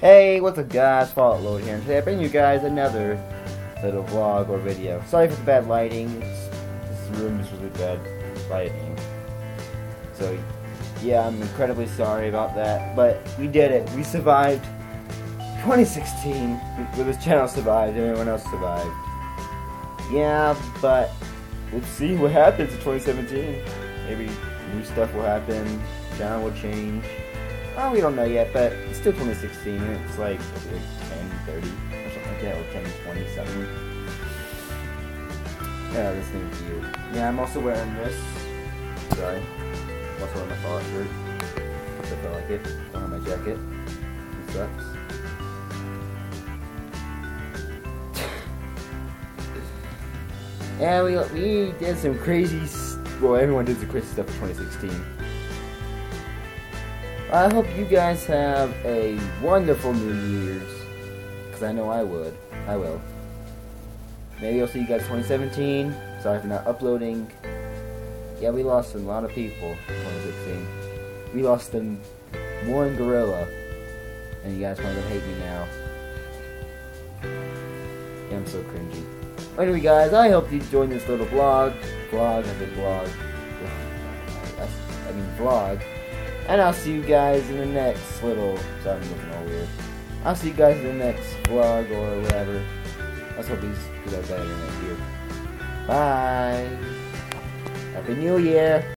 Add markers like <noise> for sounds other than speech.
Hey, what's up guys? Fallout Lord here, and today I bring you guys another little vlog or video. Sorry for the bad lighting, it's, this room is really bad lighting. So, yeah, I'm incredibly sorry about that, but we did it. We survived 2016, well, this channel survived, everyone else survived. Yeah, but let's see what happens in 2017. Maybe new stuff will happen, channel will change. Oh, we don't know yet, but it's still 2016. It's like, like 10, 30 or something like that, or 10, 20, something. Yeah, this thing's cute. Yeah, I'm also wearing this. Sorry. I'm also wearing my Fallout shirt. I feel like it. Don't have my jacket. It sucks. <laughs> yeah, we we did some crazy. Well, everyone did some crazy stuff in 2016. I hope you guys have a wonderful New Year's. Because I know I would. I will. Maybe I'll see you guys 2017. Sorry for not uploading. Yeah, we lost a lot of people in 2016. We lost them more in Gorilla. And you guys might have hate me now. Yeah, I'm so cringy. Anyway, guys, I hope you enjoyed this little vlog. Vlog, I said vlog. I mean, vlog. And I'll see you guys in the next little. Sorry, I'm looking all weird. I'll see you guys in the next vlog or whatever. Let's hope these people are better next year. Bye. Happy New Year.